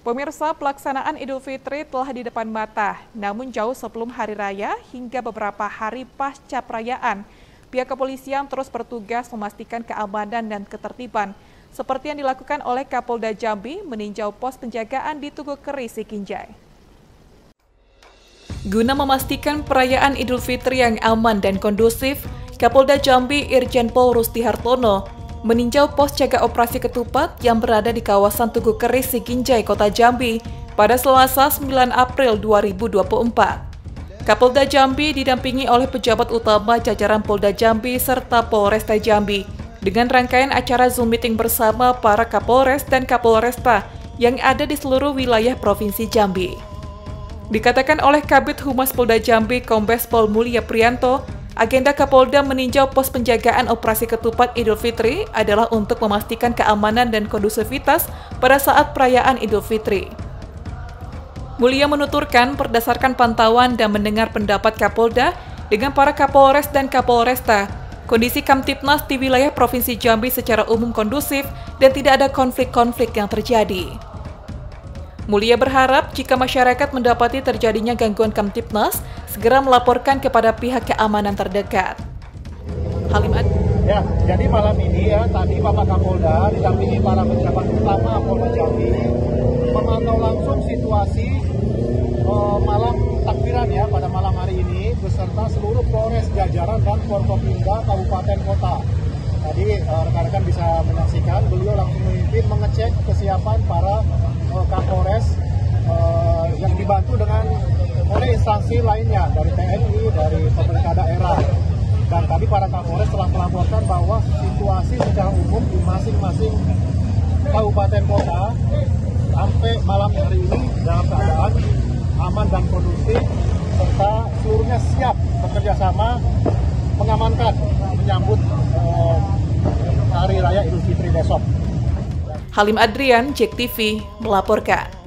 Pemirsa, pelaksanaan Idul Fitri telah di depan mata, namun jauh sebelum Hari Raya hingga beberapa hari pasca perayaan, pihak kepolisian terus bertugas memastikan keamanan dan ketertiban, seperti yang dilakukan oleh Kapolda Jambi meninjau pos penjagaan di Tugu Keri Sikinjai. Guna memastikan perayaan Idul Fitri yang aman dan kondusif, Kapolda Jambi Irjen Pol Rusti Hartono meninjau pos jaga operasi ketupat yang berada di kawasan Tugu Keris Siginjai, Kota Jambi pada Selasa 9 April 2024. Kapolda Jambi didampingi oleh pejabat utama jajaran Polda Jambi serta Polresta Jambi dengan rangkaian acara Zoom meeting bersama para Kapolres dan Kapolresta yang ada di seluruh wilayah Provinsi Jambi. Dikatakan oleh Kabit Humas Polda Jambi Kombes Pol Mulia Prianto, Agenda Kapolda meninjau pos penjagaan operasi ketupat Idul Fitri adalah untuk memastikan keamanan dan kondusivitas pada saat perayaan Idul Fitri. Mulia menuturkan berdasarkan pantauan dan mendengar pendapat Kapolda dengan para Kapolres dan Kapolresta, kondisi Kamtipnas di wilayah Provinsi Jambi secara umum kondusif dan tidak ada konflik-konflik yang terjadi. Mulia berharap jika masyarakat mendapati terjadinya gangguan Kamtipnas, segera melaporkan kepada pihak keamanan terdekat. Halim Ad Ya, jadi malam ini ya, tadi Bapak Kapolda didampingi para pejabat utama Polda Jambi memantau langsung situasi uh, malam takbiran ya pada malam hari ini beserta seluruh Polres jajaran dan Forkopimda Kabupaten Kota. Tadi eh, rekan-rekan bisa menyaksikan beliau langsung memimpin mengecek kesiapan para uh, Kapolres uh, yang dibantu dengan oleh instansi lainnya dari TNI, dari pemerintah daerah. Dan tadi para Kapolres telah melaporkan bahwa situasi secara umum di masing-masing kabupaten kota sampai malam hari ini dalam keadaan aman dan kondusif serta seluruhnya siap bekerja sama mengamankan menyambut uh, Hari Raya Idul Fitri besok. Halim Adrian, Cek TV, melaporkan.